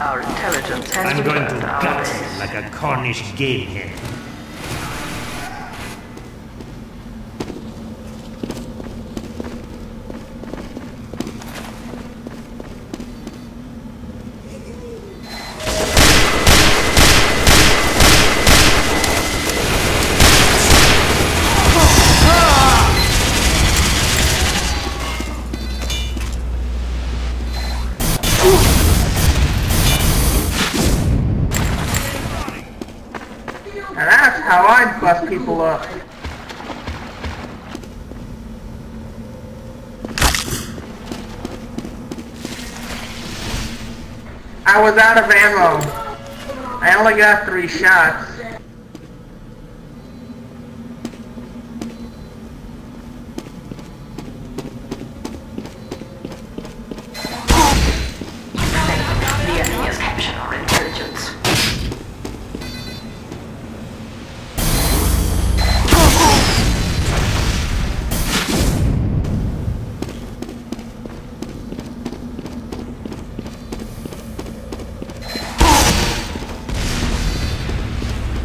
Our intelligence has I'm going to gut like a Cornish game hen. How I bust people up. I was out of ammo. I only got three shots.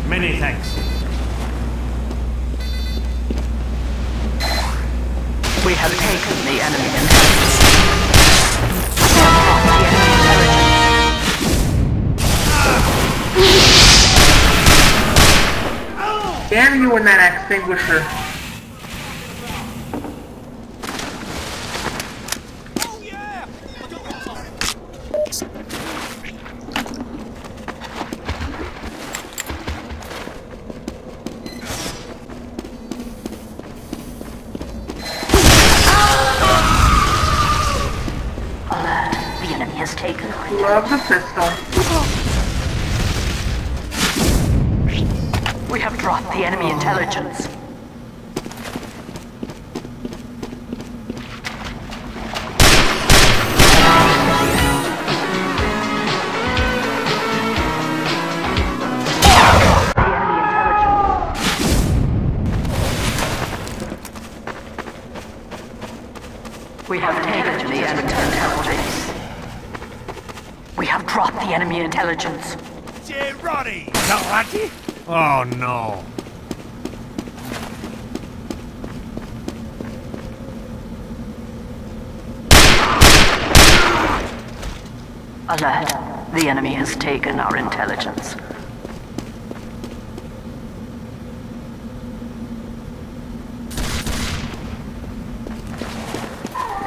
Many thanks. We have taken the enemy intelligence. We have brought the enemy intelligence. Damn you and that extinguisher. Has taken Love the pistol. We have dropped the enemy intelligence. The enemy intelligence. We have taken the enemy intelligence. We have dropped the enemy intelligence. Roddy! Roddy? Oh no. Alert. The enemy has taken our intelligence.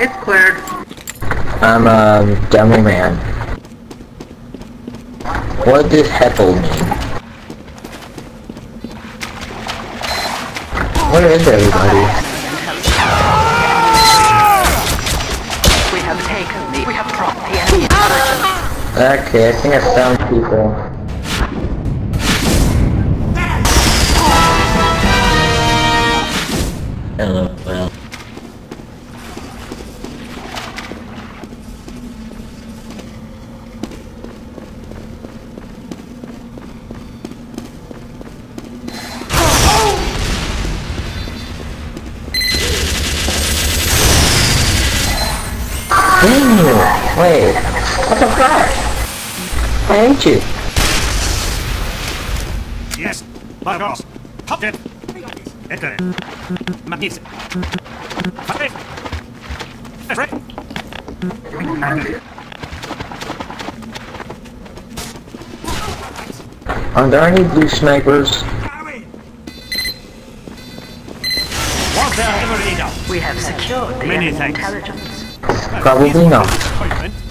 It's cleared. I'm a demo man. What does Heppel mean? Where is everybody? We have taken the... We have dropped the enemy. Okay, I think I found people. Damn you! Wait, what the fuck? I hate you. Yes, Marcos. Hop it. Enter. Magnificent. Fight. That's right. Are there any blue snipers? We have secured the Many thanks. intelligence. Probably not.